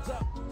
heads up.